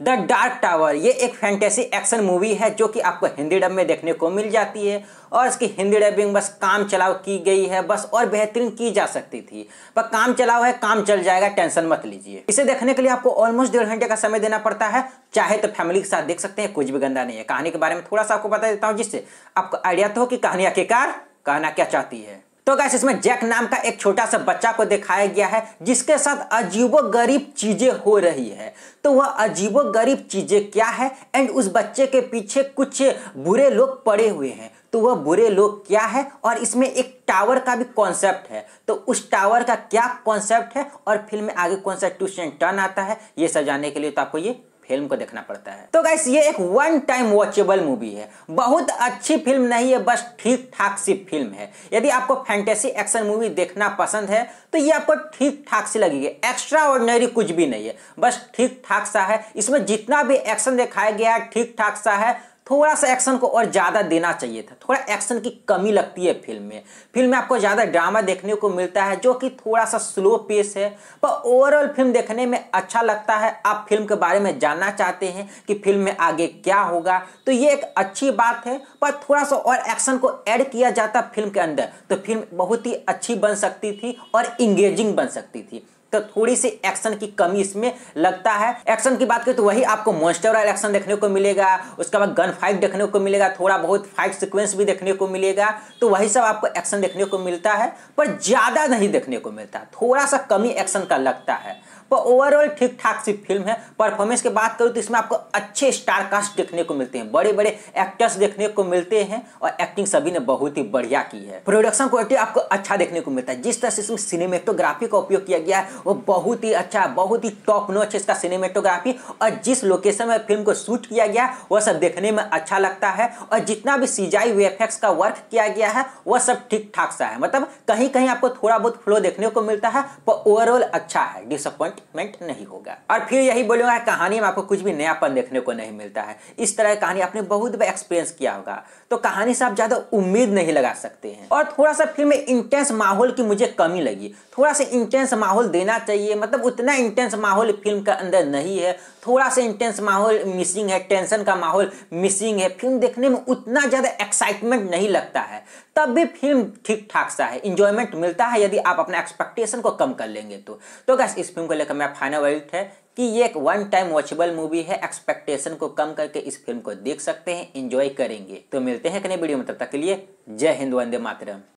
The dark tower, ये एक fantasy action movie है जो कि आपको हिंदी डब में देखने को मिल जाती है। और इसकी हिंदी डबिंग बस काम चलाव की गई है, बस और बेहतरीन की जा सकती थी। पर काम चलाव है, काम चल जाएगा, टेंशन मत लीजिए। इसे देखने के लिए आपको ऑलमोस्ट डेढ़ घंटे का समय देना पड़ता है। चाहे तो फैमिली के साथ देख सकते हैं, कुछ भी गंदा नहीं है। कहानी के बारे में थोड़ा सा आपको बता देता हूँ, जिससे आपको आइडिया तो हो कि कहानी आखिरकार, कहना क्या चाहती है। तो गैस इसमें जैक नाम का एक छोटा सा बच्चा को दिखाया गया है, जिसके साथ अजीबो गरीब चीज़ें हो रही है। तो वह अजीबो गरीब चीज़ें क्या है? एंड उस बच्चे के पीछे कुछ बुरे लोग पड़े हुए हैं। तो वह बुरे लोग क्या है? और इसमें एक टावर का भी कॉन्सेप्ट है। तो उस टावर का क्या कॉन्सेप्ट है? और फ़िल्म में आगे कौन सा ट्विस्ट एंड टर्न आता है? ये सब जानने के लिए तो आपको ये फ़िल्म को देखना पड़ता है। तो गैस ये एक वन टाइम वॉचेबल मूवी है। बहुत अच्छी फ़िल्म नहीं है, बस ठीक ठाक सी फ़िल्म है। यदि आपको फैंटेसी एक्शन मूवी देखना पसंद है तो ये आपको ठीक ठाक सी लगेगी। एक्स्ट्रा ऑर्डनरी कुछ भी नहीं है। बस ठीक ठाक सा है। इसमें जितना भी एक्शन दिखाया गया है ठीक ठाक सा है। थोड़ा सा एक्शन को और ज़्यादा देना चाहिए था। थोड़ा एक्शन की कमी लगती है फ़िल्म में। फ़िल्म में आपको ज़्यादा ड्रामा देखने को मिलता है, जो कि थोड़ा सा स्लो पेस है। पर ओवरऑल फ़िल्म देखने में अच्छा लगता है। आप फ़िल्म के बारे में जानना चाहते हैं कि फ़िल्म में आगे क्या होगा तो ये एक अच्छी बात है। पर थोड़ा सा और एक्शन को ऐड किया जाता फ़िल्म के अंदर तो फ़िल्म बहुत ही अच्छी बन सकती थी और इंगेजिंग बन सकती थी। तो थोड़ी सी एक्शन की कमी इसमें लगता है। एक्शन की बात करें तो वही आपको मोस्टर वाला एक्शन देखने को मिलेगा, उसके बाद गन फाइट देखने को मिलेगा, थोड़ा बहुत फाइट सिक्वेंस भी देखने को मिलेगा तो वही सब आपको एक्शन देखने को मिलता है, पर ज़्यादा नहीं देखने को मिलता। थोड़ा सा कमी एक्शन का लगता है। पर ओवरऑल ठीक ठाक सी फ़िल्म है। परफॉर्मेंस की बात करूँ तो इसमें आपको अच्छे स्टार कास्ट देखने को मिलते हैं। बड़े बड़े एक्टर्स देखने को मिलते हैं और एक्टिंग सभी ने बहुत ही बढ़िया की है। प्रोडक्शन क्वालिटी आपको अच्छा देखने को मिलता है। जिस तरह से इसमें सिनेमेटोग्राफी का उपयोग किया गया है, वो बहुत ही अच्छा बहुत ही टॉप नोच इसका सिनेमेटोग्राफी और जिस लोकेशन में फ़िल्म को शूट किया गया वह सब देखने में अच्छा लगता है और जितना भी सीजाई वी का वर्क किया गया है वह सब ठीक ठाक सा है। मतलब कहीं कहीं आपको थोड़ा बहुत फ्लो देखने को मिलता है, पर ओवरऑल अच्छा है। डिसअपॉइंट डिसअपॉइंटमेंट नहीं होगा। और फिर यही बोलूँगा, कहानी में आपको कुछ भी नयापन देखने को नहीं मिलता है। इस तरह की कहानी आपने बहुत बार एक्सपीरियंस किया होगा। तो कहानी से आप ज़्यादा उम्मीद नहीं लगा सकते हैं। और थोड़ा सा फ़िल्म में इंटेंस माहौल की मुझे कमी लगी। थोड़ा सा इंटेंस माहौल देना चाहिए। मतलब उतना इंटेंस माहौल फ़िल्म का अंदर नहीं है। थोड़ा सा इंटेंस माहौल मिसिंग है टेंशन का माहौल मिसिंग है। फ़िल्म देखने में उतना ज़्यादा एक्साइटमेंट नहीं लगता है। तब भी फ़िल्म ठीक ठाक सा है। इंजॉयमेंट मिलता है यदि आप अपने एक्सपेक्टेशन को कम कर लेंगे तो। तो इस फ़िल्म को लेकर हमें फाइनल वर्ल्ड है कि ये एक वन टाइम वॉचेबल मूवी है। एक्सपेक्टेशन को कम करके इस फ़िल्म को देख सकते हैं इंजॉय करेंगे। तो मिलते हैं कने वीडियो में, तब तक के लिए जय हिंद, वंदे मातरम।